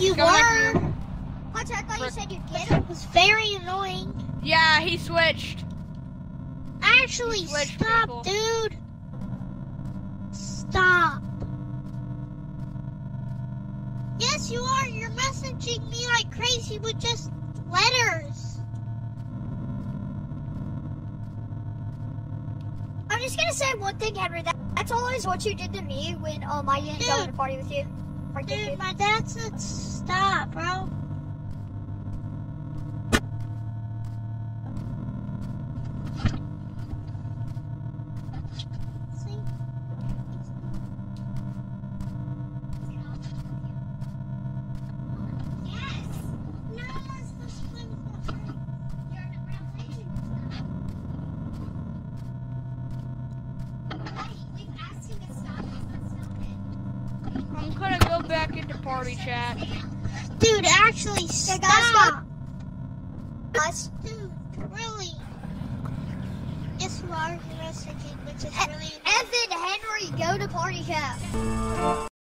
You Go were. Hunter, I thought you said you'd get was very annoying. Yeah, he switched. Actually, Switch stop, people. dude. Stop. Yes, you are. You're messaging me like crazy with just letters. I'm just gonna say one thing, Henry. That, that's always what you did to me when um I didn't go to party with you. Or did you? Dude, my dad said stop, bro. See? Yes. No, it's the swim club. I'm gonna go back into party chat. Dude, actually, guys, stop. Us. Dude, really? It's you are messaging, which is really Evan, Henry, go to party chat.